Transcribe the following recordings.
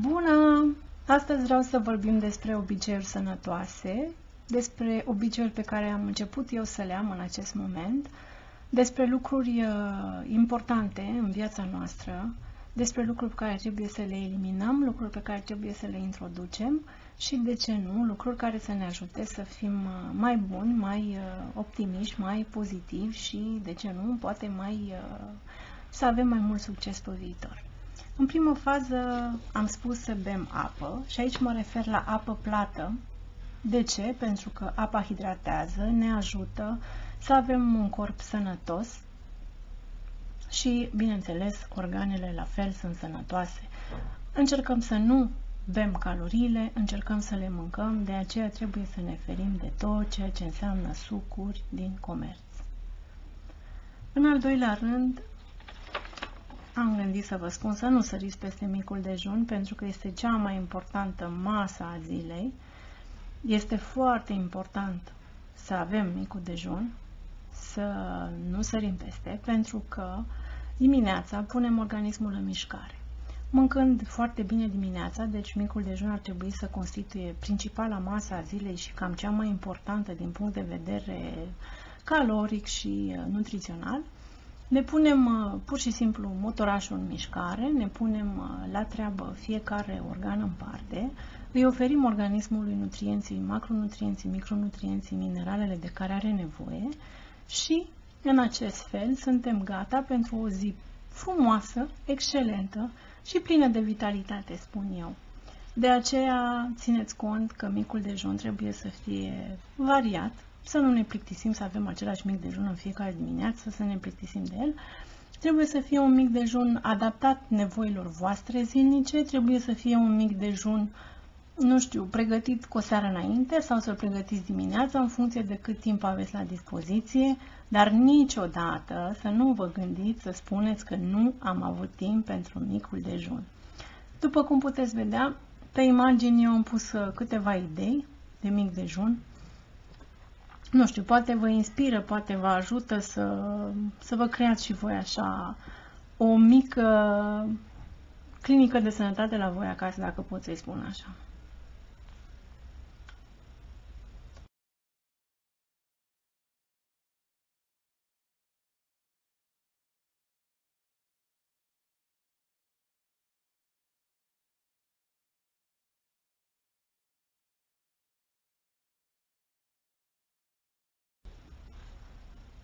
Bună! Astăzi vreau să vorbim despre obiceiuri sănătoase, despre obiceiuri pe care am început eu să le am în acest moment, despre lucruri uh, importante în viața noastră, despre lucruri pe care trebuie să le eliminăm, lucruri pe care trebuie să le introducem și, de ce nu, lucruri care să ne ajute să fim uh, mai buni, mai uh, optimiști, mai pozitivi și, de ce nu, poate mai să avem mai mult succes pe viitor. În primă fază am spus să bem apă și aici mă refer la apă plată. De ce? Pentru că apa hidratează, ne ajută să avem un corp sănătos și, bineînțeles, organele la fel sunt sănătoase. Încercăm să nu bem calorile, încercăm să le mâncăm, de aceea trebuie să ne ferim de tot ceea ce înseamnă sucuri din comerț. În al doilea rând, am gândit să vă spun să nu săriți peste micul dejun, pentru că este cea mai importantă masă a zilei. Este foarte important să avem micul dejun, să nu sărim peste, pentru că dimineața punem organismul în mișcare. Mâncând foarte bine dimineața, deci micul dejun ar trebui să constituie principala masă a zilei și cam cea mai importantă din punct de vedere caloric și uh, nutrițional, ne punem uh, pur și simplu motorașul în mișcare, ne punem uh, la treabă fiecare organ în parte, îi oferim organismului nutrienții, macronutrienții, micronutrienții, mineralele de care are nevoie și în acest fel suntem gata pentru o zi frumoasă, excelentă și plină de vitalitate, spun eu. De aceea țineți cont că micul dejun trebuie să fie variat, să nu ne plictisim să avem același mic dejun în fiecare dimineață, să ne plictisim de el. Trebuie să fie un mic dejun adaptat nevoilor voastre zilnice, trebuie să fie un mic dejun, nu știu, pregătit cu o seară înainte sau să-l pregătiți dimineața în funcție de cât timp aveți la dispoziție, dar niciodată să nu vă gândiți să spuneți că nu am avut timp pentru micul dejun. După cum puteți vedea, pe imagini eu am pus câteva idei de mic dejun, nu știu, poate vă inspiră, poate vă ajută să, să vă creați și voi așa o mică clinică de sănătate la voi acasă, dacă pot să-i spun așa.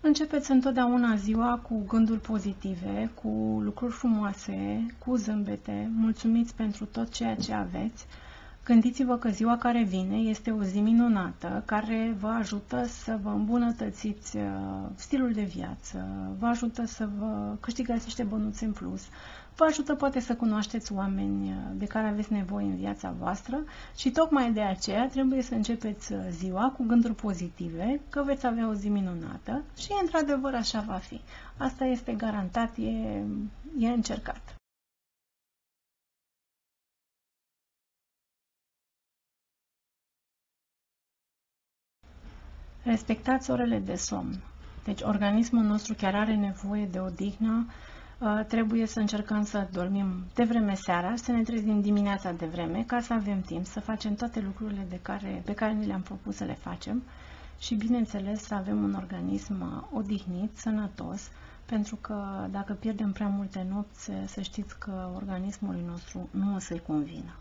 Începeți întotdeauna ziua cu gânduri pozitive, cu lucruri frumoase, cu zâmbete, mulțumiți pentru tot ceea ce aveți. Gândiți-vă că ziua care vine este o zi minunată care vă ajută să vă îmbunătățiți uh, stilul de viață, vă ajută să vă câștigați niște bănuți în plus, vă ajută poate să cunoașteți oameni uh, de care aveți nevoie în viața voastră și tocmai de aceea trebuie să începeți uh, ziua cu gânduri pozitive, că veți avea o zi minunată și într-adevăr așa va fi. Asta este garantat, e, e încercat. Respectați orele de somn. Deci organismul nostru chiar are nevoie de odihnă, uh, trebuie să încercăm să dormim de vreme seara, să ne trezim dimineața de vreme, ca să avem timp să facem toate lucrurile de care, pe care ni le-am propus să le facem și, bineînțeles, să avem un organism uh, odihnit, sănătos, pentru că dacă pierdem prea multe nopți, să știți că organismul nostru nu o să-i convină.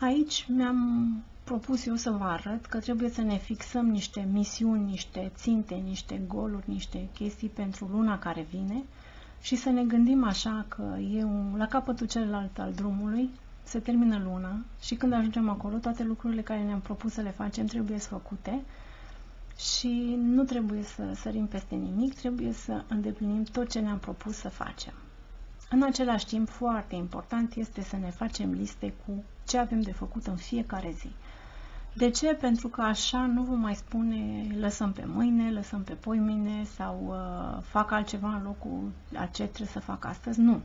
Aici mi-am propus eu să vă arăt că trebuie să ne fixăm niște misiuni, niște ținte, niște goluri, niște chestii pentru luna care vine și să ne gândim așa că e un, la capătul celălalt al drumului, se termină luna și când ajungem acolo, toate lucrurile care ne-am propus să le facem trebuie să făcute și nu trebuie să sărim peste nimic, trebuie să îndeplinim tot ce ne-am propus să facem. În același timp, foarte important este să ne facem liste cu ce avem de făcut în fiecare zi. De ce? Pentru că așa nu vom mai spune lăsăm pe mâine, lăsăm pe poimine sau uh, fac altceva în locul a ce trebuie să fac astăzi. Nu.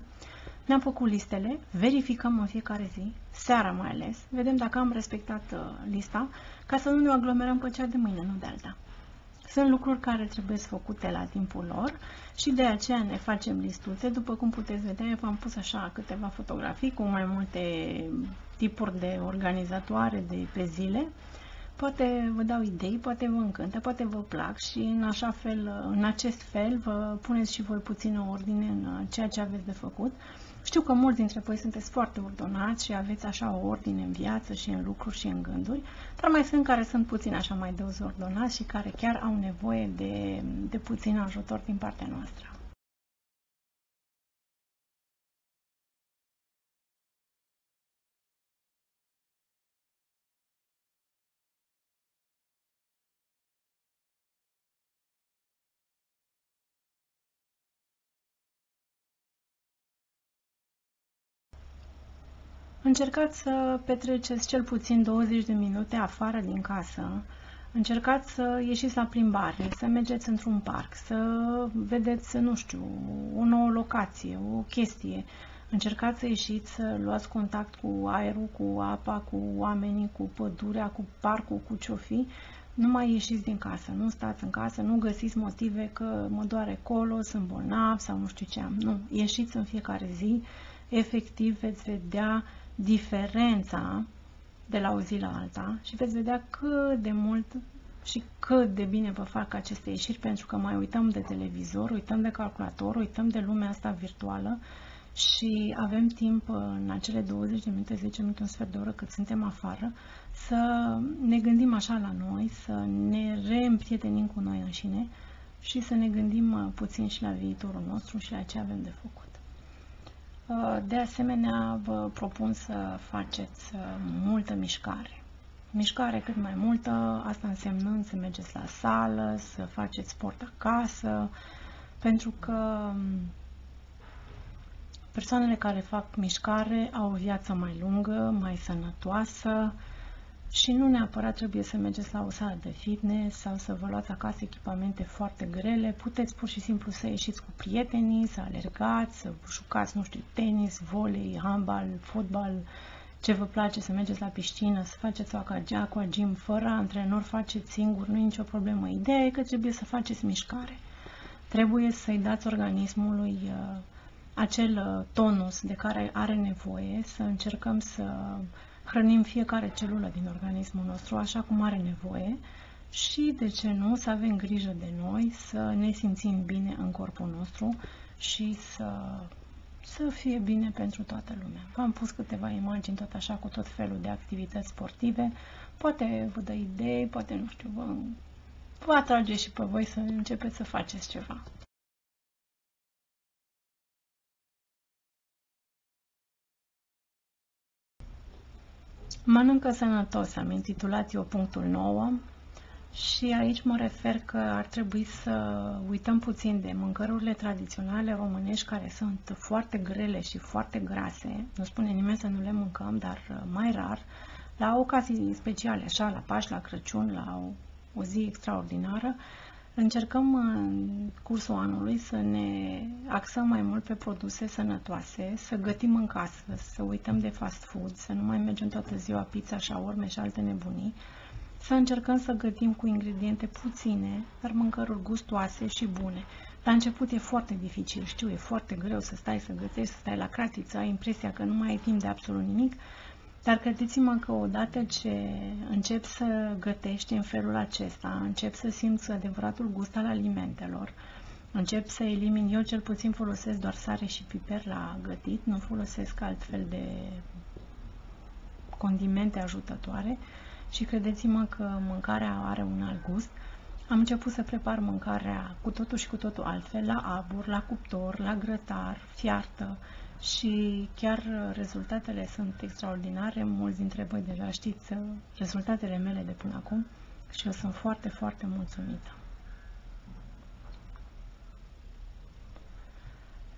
Ne-am făcut listele, verificăm în fiecare zi, seara mai ales, vedem dacă am respectat uh, lista, ca să nu ne aglomerăm pe cea de mâine, nu de alta. Sunt lucruri care trebuie făcute la timpul lor și de aceea ne facem listuțe. După cum puteți vedea, eu v-am pus așa câteva fotografii cu mai multe tipuri de organizatoare de pe zile. Poate vă dau idei, poate vă încântă, poate vă plac și în așa fel, în acest fel vă puneți și voi puțină ordine în ceea ce aveți de făcut. Știu că mulți dintre voi sunteți foarte ordonați și aveți așa o ordine în viață și în lucruri și în gânduri, dar mai sunt care sunt puțin așa mai dezordonați și care chiar au nevoie de, de puțin ajutor din partea noastră. Încercați să petreceți cel puțin 20 de minute afară din casă. Încercați să ieșiți la plimbare, să mergeți într-un parc, să vedeți, nu știu, o nouă locație, o chestie. Încercați să ieșiți, să luați contact cu aerul, cu apa, cu oamenii, cu pădurea, cu parcul, cu ce fi. Nu mai ieșiți din casă, nu stați în casă, nu găsiți motive că mă doare colo, sunt bolnav sau nu știu ce am. Nu, ieșiți în fiecare zi, efectiv veți vedea diferența de la o zi la alta și veți vedea cât de mult și cât de bine vă fac aceste ieșiri pentru că mai uităm de televizor, uităm de calculator, uităm de lumea asta virtuală și avem timp în acele 20 de minute, 10 minute, un sfert de oră cât suntem afară, să ne gândim așa la noi, să ne reîmprietenim cu noi înșine și să ne gândim puțin și la viitorul nostru și la ce avem de făcut. Uh, de asemenea, vă propun să faceți uh, multă mișcare. Mișcare cât mai multă, asta însemnând să mergeți la sală, să faceți sport acasă, pentru că um, persoanele care fac mișcare au o viață mai lungă, mai sănătoasă, și nu neapărat trebuie să mergeți la o sală de fitness sau să vă luați acasă echipamente foarte grele. Puteți pur și simplu să ieșiți cu prietenii, să alergați, să jucați, nu știu, tenis, volei, handbal, fotbal, ce vă place, să mergeți la piscină, să faceți o cu gym fără antrenor, faceți singur, nu e nicio problemă. Ideea e că trebuie să faceți mișcare. Trebuie să-i dați organismului uh, acel uh, tonus de care are nevoie, să încercăm să hrănim fiecare celulă din organismul nostru așa cum are nevoie și, de ce nu, să avem grijă de noi, să ne simțim bine în corpul nostru și să, să fie bine pentru toată lumea. V-am pus câteva imagini tot așa cu tot felul de activități sportive. Poate vă dă idei, poate, nu știu, vă, vă atrage și pe voi să începeți să faceți ceva. Mănâncă sănătos, am intitulat eu punctul 9 și aici mă refer că ar trebui să uităm puțin de mâncărurile tradiționale românești care sunt foarte grele și foarte grase. Nu spune nimeni să nu le mâncăm, dar uh, mai rar, la ocazii speciale, așa, la Paști, la Crăciun, la o, o zi extraordinară, Încercăm în cursul anului să ne axăm mai mult pe produse sănătoase, să gătim în casă, să uităm de fast food, să nu mai mergem toată ziua pizza, șaorme și alte nebunii, să încercăm să gătim cu ingrediente puține, dar mâncăruri gustoase și bune. La început e foarte dificil, știu, e foarte greu să stai să gătești, să stai la cratiță, ai impresia că nu mai ai timp de absolut nimic, dar credeți-mă că odată ce încep să gătești în felul acesta, încep să simți adevăratul gust al alimentelor, încep să elimin, eu cel puțin folosesc doar sare și piper la gătit, nu folosesc altfel de condimente ajutătoare și credeți-mă că mâncarea are un alt gust. Am început să prepar mâncarea cu totul și cu totul altfel, la abur, la cuptor, la grătar, fiartă, și chiar rezultatele sunt extraordinare. Mulți dintre voi deja știți uh, rezultatele mele de până acum și eu sunt foarte, foarte mulțumită.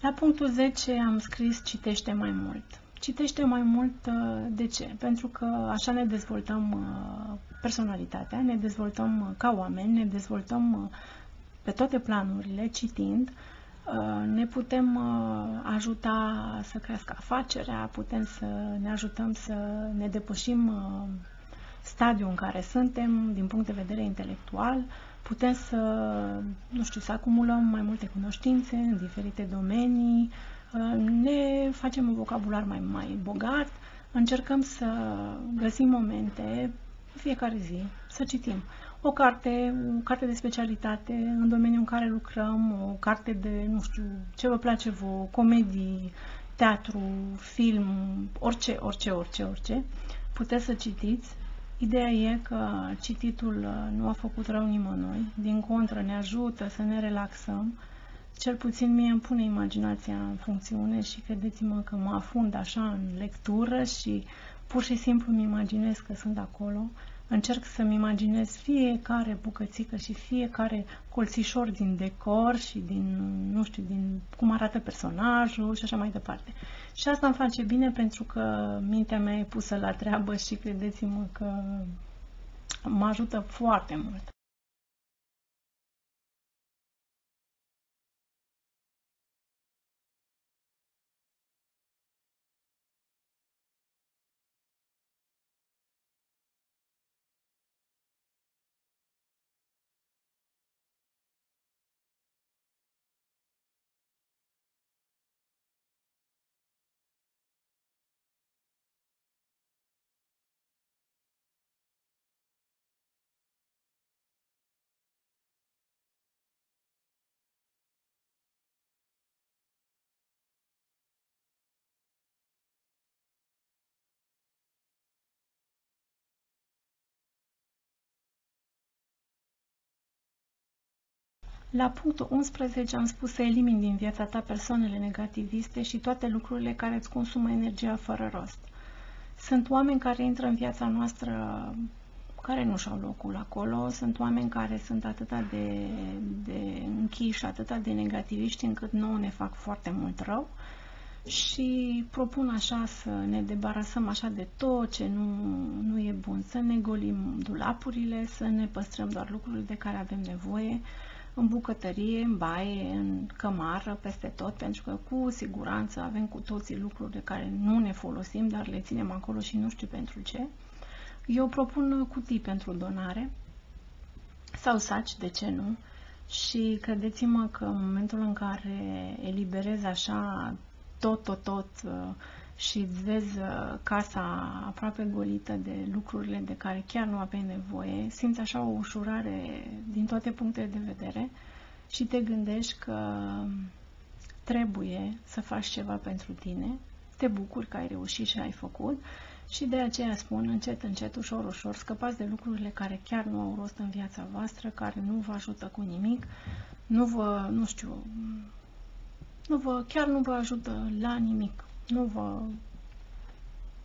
La punctul 10 am scris citește mai mult. Citește mai mult uh, de ce? Pentru că așa ne dezvoltăm uh, personalitatea, ne dezvoltăm ca oameni, ne dezvoltăm pe toate planurile citind Uh, ne putem uh, ajuta să crească afacerea, putem să ne ajutăm să ne depășim uh, stadiul în care suntem din punct de vedere intelectual, putem să, nu știu, să acumulăm mai multe cunoștințe în diferite domenii, uh, ne facem un vocabular mai, mai bogat, încercăm să găsim momente fiecare zi, să citim o carte, o carte de specialitate în domeniul în care lucrăm, o carte de, nu știu, ce vă place vouă, comedii, teatru, film, orice, orice, orice, orice, puteți să citiți. Ideea e că cititul uh, nu a făcut rău nimănui, din contră ne ajută să ne relaxăm, cel puțin mie îmi pune imaginația în funcțiune și credeți-mă că mă afund așa în lectură și pur și simplu îmi imaginez că sunt acolo încerc să-mi imaginez fiecare bucățică și fiecare colțișor din decor și din, nu știu, din cum arată personajul și așa mai departe. Și asta îmi face bine pentru că mintea mea e pusă la treabă și credeți-mă că mă ajută foarte mult. La punctul 11 am spus să elimini din viața ta persoanele negativiste și toate lucrurile care îți consumă energia fără rost. Sunt oameni care intră în viața noastră care nu și-au locul acolo, sunt oameni care sunt atâta de, de închiși, atâta de negativiști încât nouă ne fac foarte mult rău și propun așa să ne debarasăm așa de tot ce nu, nu e bun, să ne golim dulapurile, să ne păstrăm doar lucrurile de care avem nevoie, în bucătărie, în baie, în cămară, peste tot, pentru că cu siguranță avem cu toții lucruri de care nu ne folosim, dar le ținem acolo și nu știu pentru ce. Eu propun cutii pentru donare sau saci, de ce nu? Și credeți-mă că în momentul în care eliberez așa tot, tot, tot și îți vezi uh, casa aproape golită de lucrurile de care chiar nu aveai nevoie, simți așa o ușurare din toate punctele de vedere și te gândești că trebuie să faci ceva pentru tine, te bucuri că ai reușit și ai făcut și de aceea spun încet, încet, ușor, ușor, scăpați de lucrurile care chiar nu au rost în viața voastră, care nu vă ajută cu nimic, nu vă, nu știu, nu vă, chiar nu vă ajută la nimic nu vă,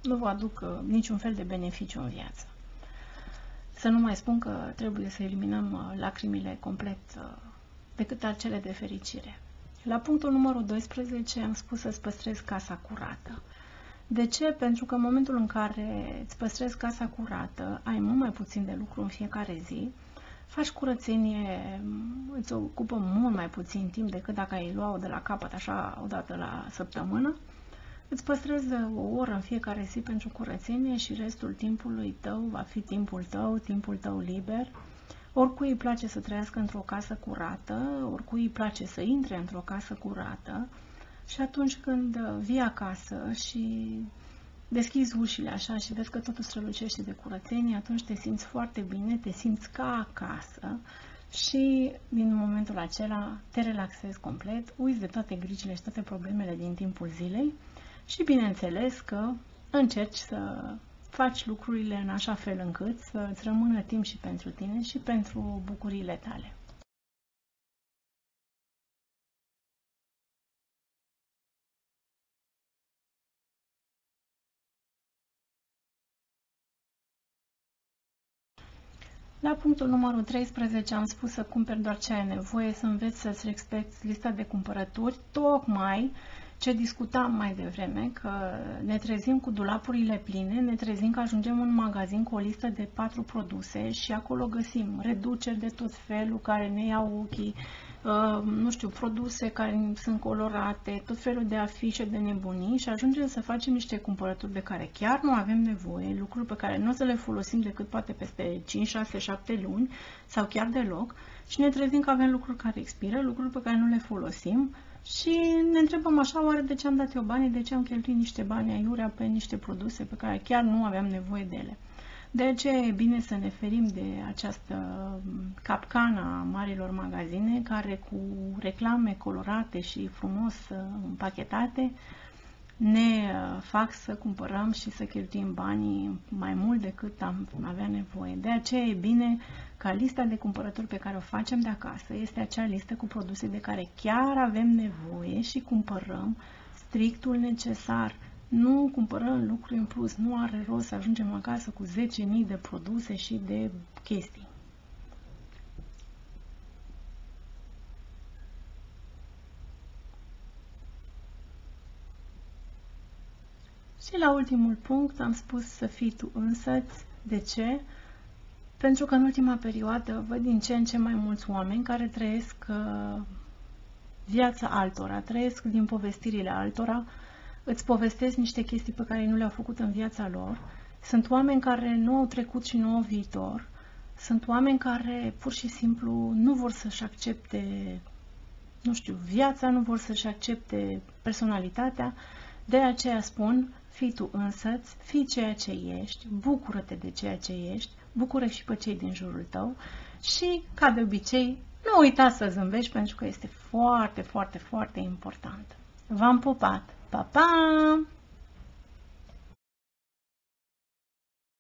nu vă aduc uh, niciun fel de beneficiu în viață. Să nu mai spun că trebuie să eliminăm uh, lacrimile complet uh, decât acele de fericire. La punctul numărul 12 am spus să-ți păstrezi casa curată. De ce? Pentru că în momentul în care îți păstrezi casa curată, ai mult mai puțin de lucru în fiecare zi, faci curățenie, îți ocupă mult mai puțin timp decât dacă ai lua-o de la capăt așa o dată la săptămână Îți păstrezi o oră în fiecare zi pentru curățenie și restul timpului tău va fi timpul tău, timpul tău liber. Oricui îi place să trăiască într-o casă curată, oricui îi place să intre într-o casă curată și atunci când vii acasă și deschizi ușile așa și vezi că totul strălucește de curățenie, atunci te simți foarte bine, te simți ca acasă și din momentul acela te relaxezi complet, uiți de toate grijile și toate problemele din timpul zilei și bineînțeles că încerci să faci lucrurile în așa fel încât să îți rămână timp și pentru tine și pentru bucuriile tale. La punctul numărul 13 am spus să cumperi doar ce ai nevoie, să înveți să-ți respecti lista de cumpărături, tocmai ce discutam mai devreme, că ne trezim cu dulapurile pline, ne trezim că ajungem în magazin cu o listă de patru produse și acolo găsim reduceri de tot felul care ne iau ochii uh, nu știu, produse care sunt colorate, tot felul de afișe de nebunii și ajungem să facem niște cumpărături de care chiar nu avem nevoie, lucruri pe care nu o să le folosim decât poate peste 5, 6, 7 luni sau chiar deloc și ne trezim că avem lucruri care expiră, lucruri pe care nu le folosim și ne întrebăm așa, oare de ce am dat eu banii, de ce am cheltuit niște bani aiurea pe niște produse pe care chiar nu aveam nevoie de ele. De aceea e bine să ne ferim de această capcană a marilor magazine care cu reclame colorate și frumos uh, împachetate ne uh, fac să cumpărăm și să cheltuim banii mai mult decât am avea nevoie. De aceea e bine ca lista de cumpărături pe care o facem de acasă este acea listă cu produse de care chiar avem nevoie și cumpărăm strictul necesar. Nu cumpărăm lucruri în plus, nu are rost să ajungem acasă cu 10.000 de produse și de chestii. Și la ultimul punct am spus să fii tu însăți. De ce? Pentru că în ultima perioadă văd din ce în ce mai mulți oameni care trăiesc uh, viața altora, trăiesc din povestirile altora, îți povestesc niște chestii pe care nu le-au făcut în viața lor. Sunt oameni care nu au trecut și nu au viitor. Sunt oameni care pur și simplu nu vor să-și accepte, nu știu, viața, nu vor să-și accepte personalitatea. De aceea spun, fii tu însăți, fii ceea ce ești, bucură-te de ceea ce ești, bucură și pe cei din jurul tău și, ca de obicei, nu uita să zâmbești pentru că este foarte, foarte, foarte important. V-am pupat! Ba-bum.